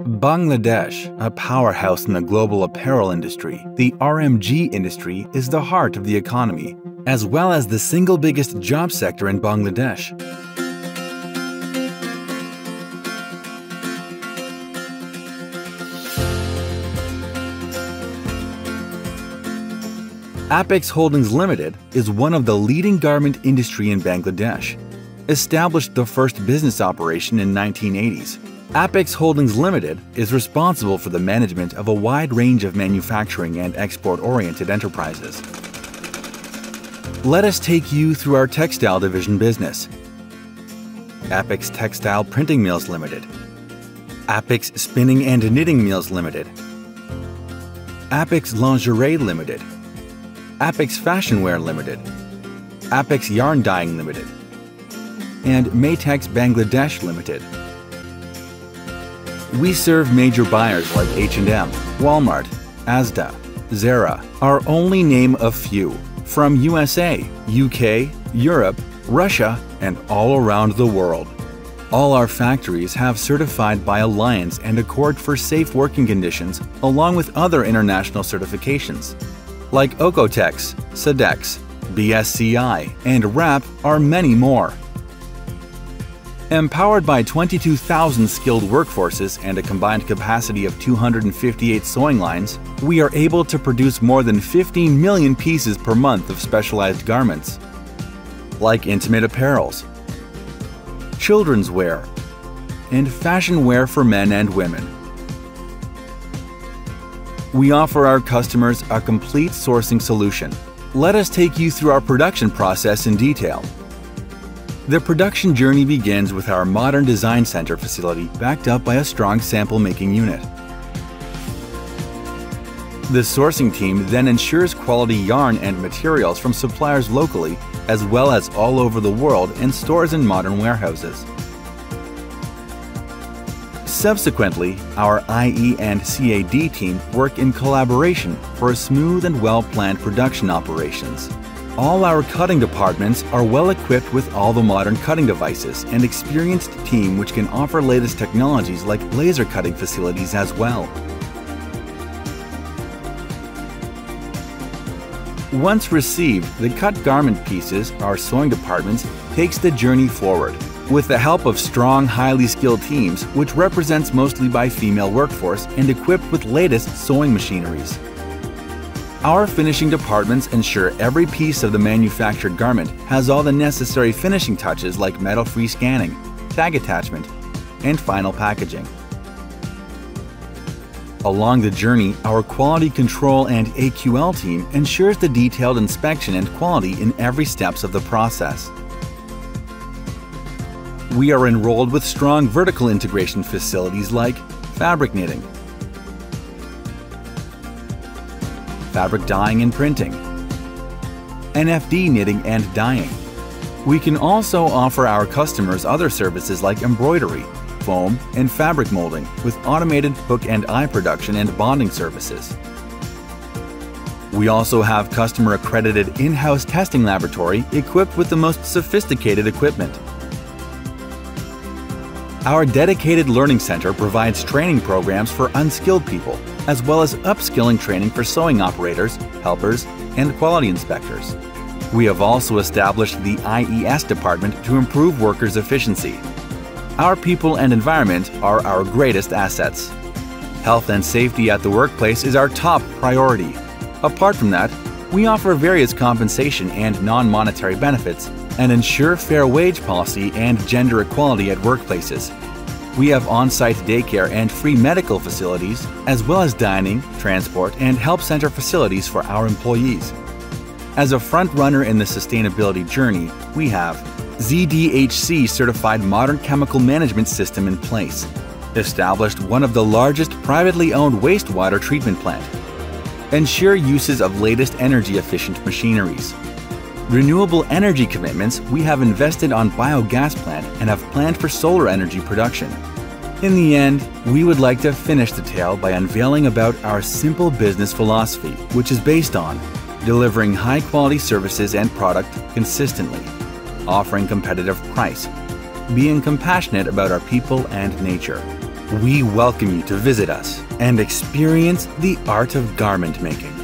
Bangladesh, a powerhouse in the global apparel industry, the RMG industry is the heart of the economy, as well as the single biggest job sector in Bangladesh. Apex Holdings Limited is one of the leading garment industry in Bangladesh. Established the first business operation in 1980s, Apex Holdings Limited is responsible for the management of a wide range of manufacturing and export-oriented enterprises. Let us take you through our textile division business. Apex Textile Printing Mills Limited, Apex Spinning and Knitting Mills Limited, Apex Lingerie Limited, Apex Fashionware Limited, Apex Yarn Dyeing Limited, and Matex Bangladesh Limited. We serve major buyers like H&M, Walmart, Asda, Zara, our only name a few, from USA, UK, Europe, Russia, and all around the world. All our factories have certified by Alliance and Accord for safe working conditions, along with other international certifications. Like Oeko-Tex, Sedex, BSCI, and WRAP are many more. Empowered by 22,000 skilled workforces and a combined capacity of 258 sewing lines, we are able to produce more than 15 million pieces per month of specialized garments, like intimate apparels, children's wear, and fashion wear for men and women. We offer our customers a complete sourcing solution. Let us take you through our production process in detail the production journey begins with our modern design center facility backed up by a strong sample making unit. The sourcing team then ensures quality yarn and materials from suppliers locally as well as all over the world in stores and modern warehouses. Subsequently, our IE and CAD team work in collaboration for a smooth and well-planned production operations. All our cutting departments are well equipped with all the modern cutting devices and experienced team which can offer latest technologies like laser cutting facilities as well. Once received, the cut garment pieces, our sewing departments, takes the journey forward. With the help of strong, highly skilled teams, which represents mostly by female workforce and equipped with latest sewing machineries. Our finishing departments ensure every piece of the manufactured garment has all the necessary finishing touches like metal-free scanning, tag attachment, and final packaging. Along the journey, our quality control and AQL team ensures the detailed inspection and quality in every steps of the process. We are enrolled with strong vertical integration facilities like fabric knitting, fabric dyeing and printing, NFD knitting and dyeing. We can also offer our customers other services like embroidery, foam, and fabric molding with automated hook and eye production and bonding services. We also have customer accredited in-house testing laboratory equipped with the most sophisticated equipment. Our dedicated learning center provides training programs for unskilled people as well as upskilling training for sewing operators, helpers, and quality inspectors. We have also established the IES department to improve workers' efficiency. Our people and environment are our greatest assets. Health and safety at the workplace is our top priority. Apart from that, we offer various compensation and non-monetary benefits and ensure fair wage policy and gender equality at workplaces. We have on-site daycare and free medical facilities, as well as dining, transport, and help center facilities for our employees. As a front runner in the sustainability journey, we have ZDHC certified modern chemical management system in place, established one of the largest privately owned wastewater treatment plant, ensure uses of latest energy efficient machineries, renewable energy commitments, we have invested on biogas plant and have planned for solar energy production. In the end, we would like to finish the tale by unveiling about our simple business philosophy, which is based on delivering high-quality services and product consistently, offering competitive price, being compassionate about our people and nature, We welcome you to visit us and experience the art of garment making.